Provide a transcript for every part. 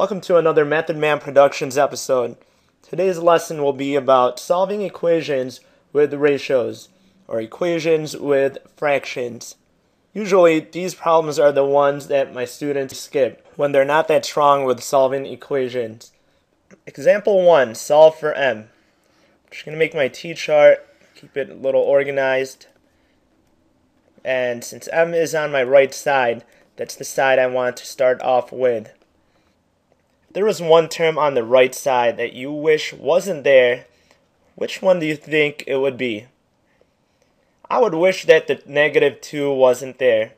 Welcome to another Mathodman Productions episode. Today's lesson will be about solving equations with ratios or equations with fractions. Usually, these problems are the ones that my students skip when they're not that strong with solving equations. Example 1 Solve for m. I'm just going to make my t chart, keep it a little organized. And since m is on my right side, that's the side I want to start off with. There was one term on the right side that you wish wasn't there, which one do you think it would be? I would wish that the negative 2 wasn't there.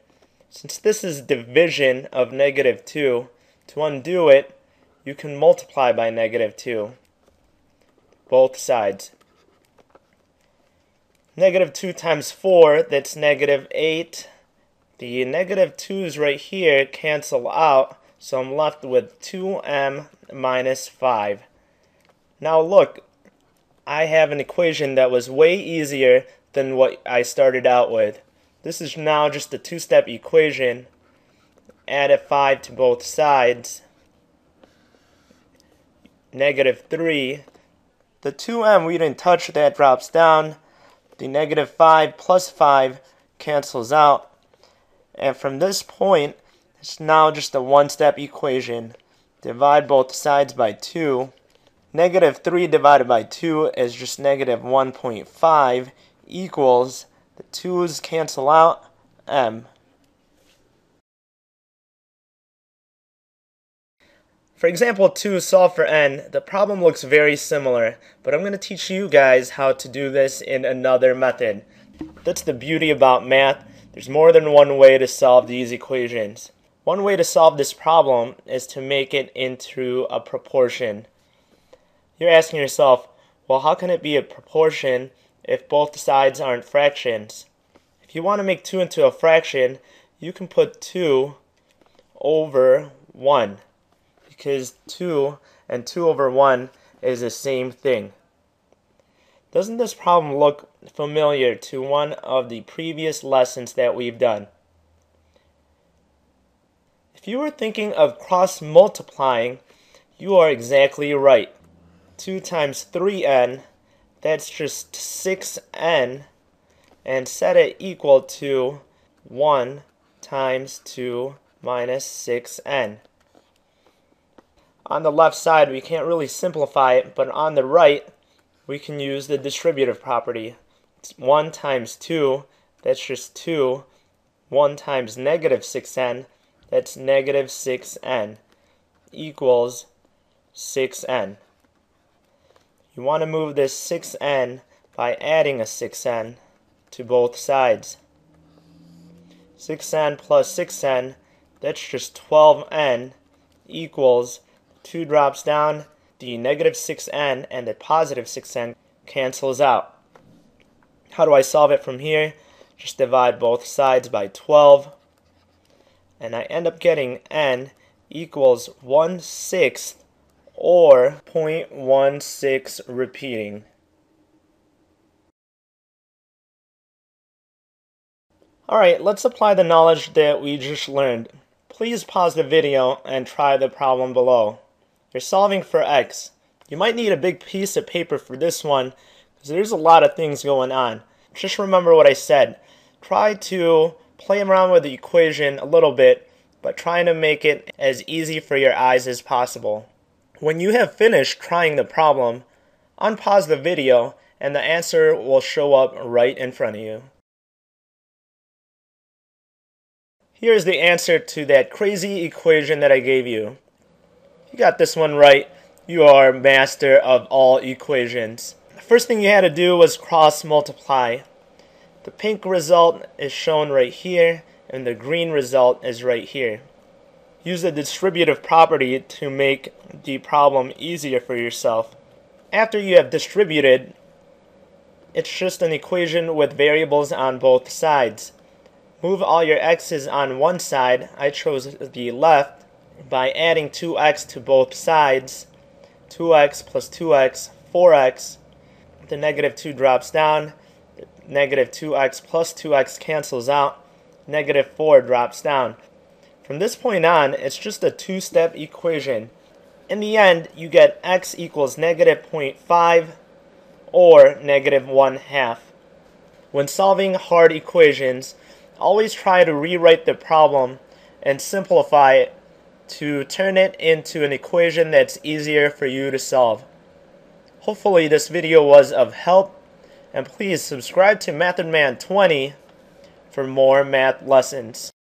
Since this is division of negative 2, to undo it, you can multiply by negative 2. Both sides. Negative 2 times 4, that's negative 8. The negative 2's right here cancel out, so I'm left with 2m minus 5. Now look, I have an equation that was way easier than what I started out with. This is now just a two-step equation. Add a 5 to both sides. Negative 3. The 2m we didn't touch, that drops down. The negative 5 plus 5 cancels out. And from this point, it's now just a one-step equation. Divide both sides by 2. Negative 3 divided by 2 is just negative 1.5 equals, the 2's cancel out, m. For example 2, solve for n, the problem looks very similar, but I'm going to teach you guys how to do this in another method. That's the beauty about math. There's more than one way to solve these equations. One way to solve this problem is to make it into a proportion. You're asking yourself, well, how can it be a proportion if both sides aren't fractions. If you want to make 2 into a fraction, you can put 2 over 1 because 2 and 2 over 1 is the same thing. Doesn't this problem look familiar to one of the previous lessons that we've done? If you were thinking of cross multiplying, you are exactly right. 2 times 3n that's just 6n and set it equal to 1 times 2 minus 6n. On the left side we can't really simplify it, but on the right we can use the distributive property. It's 1 times 2, that's just 2. 1 times negative 6n, that's negative 6n, equals 6n. You want to move this 6n by adding a 6n to both sides. 6n plus 6n, that's just 12n equals 2 drops down, the negative 6n and the positive 6n cancels out. How do I solve it from here? Just divide both sides by 12, and I end up getting n equals 1 sixth or 0.16 repeating. Alright, let's apply the knowledge that we just learned. Please pause the video and try the problem below. You're solving for x. You might need a big piece of paper for this one because there's a lot of things going on. Just remember what I said. Try to play around with the equation a little bit, but trying to make it as easy for your eyes as possible. When you have finished trying the problem, unpause the video and the answer will show up right in front of you. Here's the answer to that crazy equation that I gave you. You got this one right. You are master of all equations. The first thing you had to do was cross multiply. The pink result is shown right here and the green result is right here. Use the distributive property to make the problem easier for yourself. After you have distributed, it's just an equation with variables on both sides. Move all your x's on one side, I chose the left, by adding 2x to both sides. 2x plus 2x, 4x. The negative 2 drops down. Negative 2x plus 2x cancels out. Negative 4 drops down. From this point on, it's just a two-step equation. in the end, you get x equals negative 0.5 or negative 1 half. When solving hard equations, always try to rewrite the problem and simplify it to turn it into an equation that's easier for you to solve. Hopefully this video was of help and please subscribe to Mathodman 20 for more math lessons.